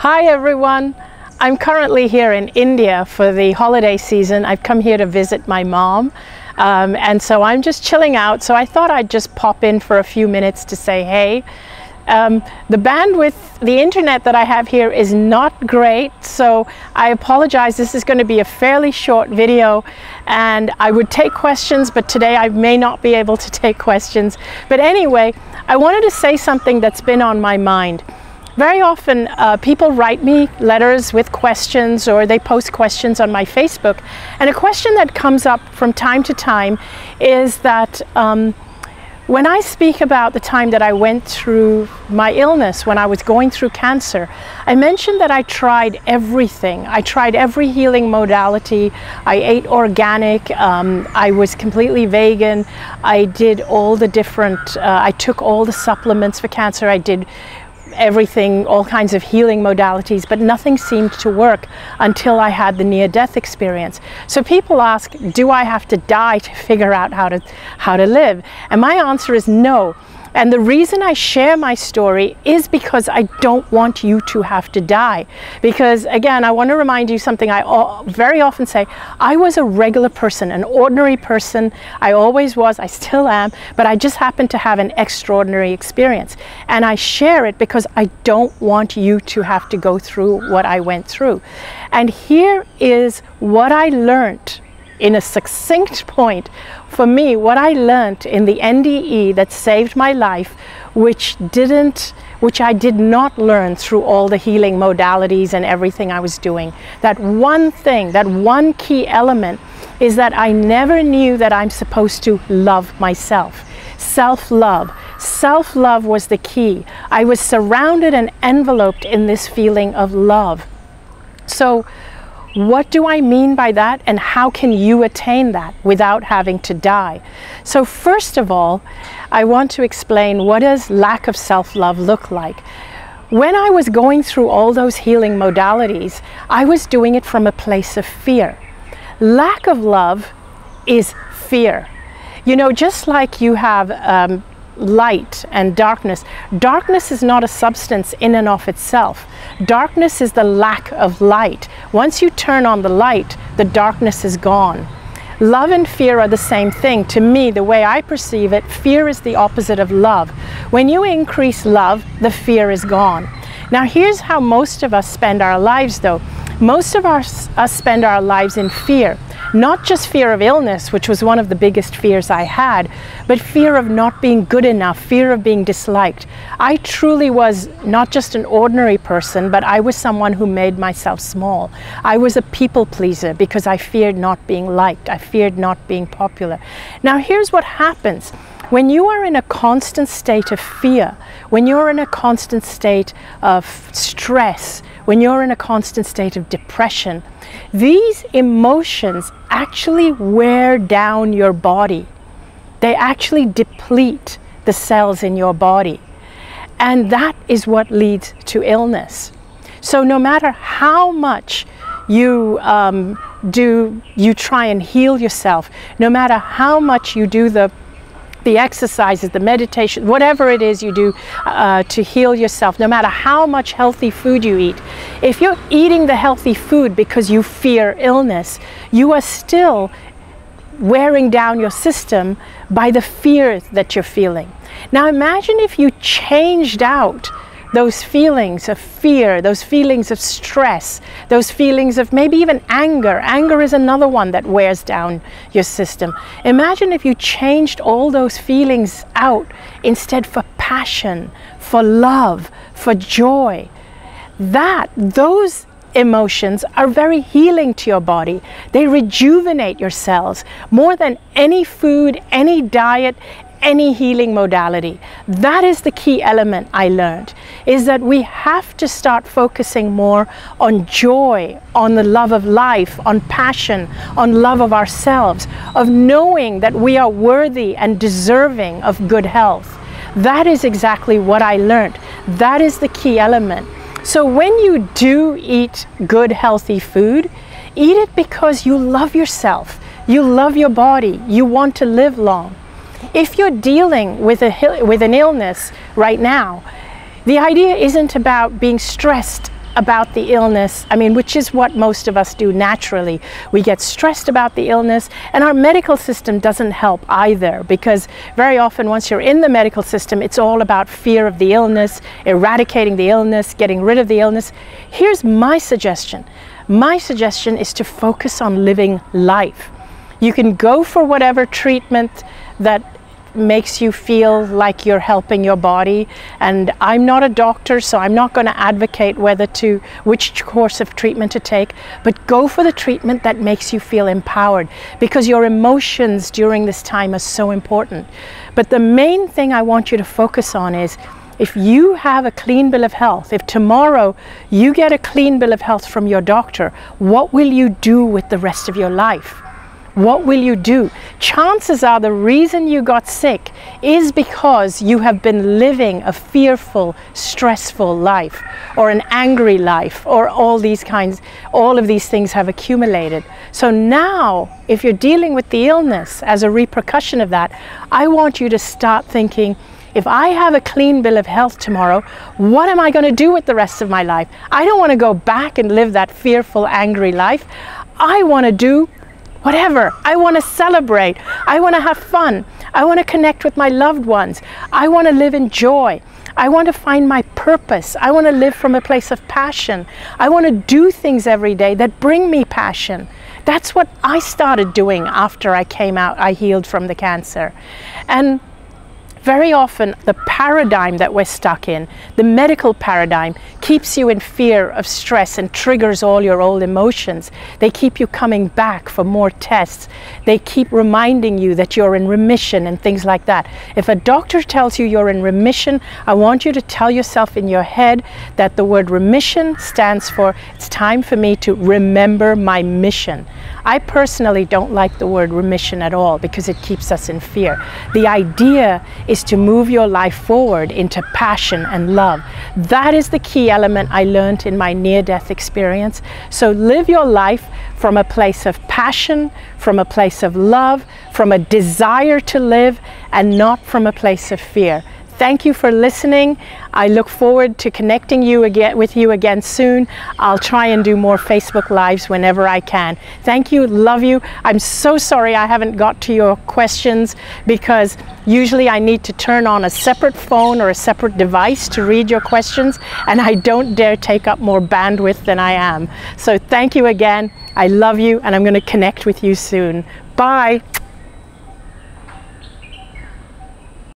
Hi everyone. I'm currently here in India for the holiday season. I've come here to visit my mom. Um, and so I'm just chilling out. So I thought I'd just pop in for a few minutes to say hey. Um, the bandwidth, the internet that I have here is not great, so I apologize. This is going to be a fairly short video, and I would take questions, but today I may not be able to take questions. But anyway, I wanted to say something that's been on my mind. Very often uh, people write me letters with questions or they post questions on my Facebook. And a question that comes up from time to time is that um, when I speak about the time that I went through my illness, when I was going through cancer, I mentioned that I tried everything. I tried every healing modality. I ate organic. Um, I was completely vegan. I did all the different, uh, I took all the supplements for cancer. I did everything, all kinds of healing modalities, but nothing seemed to work until I had the near death experience. So people ask, do I have to die to figure out how to, how to live? And my answer is no. And the reason I share my story is because I don't want you to have to die. Because again, I want to remind you something I very often say I was a regular person, an ordinary person. I always was, I still am, but I just happened to have an extraordinary experience. And I share it because I don't want you to have to go through what I went through. And here is what I learned in a succinct point for me what I learned in the NDE that saved my life which didn't which I did not learn through all the healing modalities and everything I was doing. That one thing that one key element is that I never knew that I'm supposed to love myself. Self-love. Self-love was the key. I was surrounded and enveloped in this feeling of love. So what do I mean by that and how can you attain that without having to die? So first of all, I want to explain what does lack of self-love look like? When I was going through all those healing modalities, I was doing it from a place of fear. Lack of love is fear. You know, just like you have um, light and darkness. Darkness is not a substance in and of itself. Darkness is the lack of light. Once you turn on the light, the darkness is gone. Love and fear are the same thing. To me, the way I perceive it, fear is the opposite of love. When you increase love, the fear is gone. Now, here's how most of us spend our lives, though. Most of us, us spend our lives in fear. Not just fear of illness, which was one of the biggest fears I had, but fear of not being good enough, fear of being disliked. I truly was not just an ordinary person, but I was someone who made myself small. I was a people pleaser because I feared not being liked. I feared not being popular. Now here's what happens. When you are in a constant state of fear, when you're in a constant state of stress, when you're in a constant state of depression, these emotions actually wear down your body. They actually deplete the cells in your body. And that is what leads to illness. So no matter how much you um, do, you try and heal yourself, no matter how much you do the the exercises, the meditation, whatever it is you do uh, to heal yourself, no matter how much healthy food you eat, if you're eating the healthy food because you fear illness, you are still wearing down your system by the fear that you're feeling. Now imagine if you changed out those feelings of fear, those feelings of stress, those feelings of maybe even anger. Anger is another one that wears down your system. Imagine if you changed all those feelings out instead for passion, for love, for joy. That, those emotions are very healing to your body. They rejuvenate your cells more than any food, any diet, any healing modality. That is the key element I learned, is that we have to start focusing more on joy, on the love of life, on passion, on love of ourselves, of knowing that we are worthy and deserving of good health. That is exactly what I learned. That is the key element. So when you do eat good, healthy food, eat it because you love yourself. You love your body. You want to live long. If you're dealing with, a, with an illness right now, the idea isn't about being stressed about the illness, I mean, which is what most of us do naturally. We get stressed about the illness, and our medical system doesn't help either because very often, once you're in the medical system, it's all about fear of the illness, eradicating the illness, getting rid of the illness. Here's my suggestion my suggestion is to focus on living life. You can go for whatever treatment that makes you feel like you're helping your body and I'm not a doctor so I'm not going to advocate whether to which course of treatment to take but go for the treatment that makes you feel empowered because your emotions during this time are so important but the main thing I want you to focus on is if you have a clean bill of health, if tomorrow you get a clean bill of health from your doctor, what will you do with the rest of your life? What will you do? Chances are the reason you got sick is because you have been living a fearful, stressful life or an angry life or all these kinds, all of these things have accumulated. So now, if you're dealing with the illness as a repercussion of that, I want you to start thinking, if I have a clean bill of health tomorrow, what am I going to do with the rest of my life? I don't want to go back and live that fearful, angry life. I want to do whatever. I want to celebrate. I want to have fun. I want to connect with my loved ones. I want to live in joy. I want to find my purpose. I want to live from a place of passion. I want to do things every day that bring me passion. That's what I started doing after I came out, I healed from the cancer. And very often, the paradigm that we're stuck in, the medical paradigm, keeps you in fear of stress and triggers all your old emotions. They keep you coming back for more tests. They keep reminding you that you're in remission and things like that. If a doctor tells you you're in remission, I want you to tell yourself in your head that the word remission stands for it's time for me to remember my mission. I personally don't like the word remission at all because it keeps us in fear. The idea is to move your life forward into passion and love. That is the key element I learned in my near death experience. So live your life from a place of passion, from a place of love, from a desire to live, and not from a place of fear. Thank you for listening. I look forward to connecting you again with you again soon. I'll try and do more Facebook Lives whenever I can. Thank you. Love you. I'm so sorry I haven't got to your questions because usually I need to turn on a separate phone or a separate device to read your questions and I don't dare take up more bandwidth than I am. So thank you again. I love you and I'm going to connect with you soon. Bye.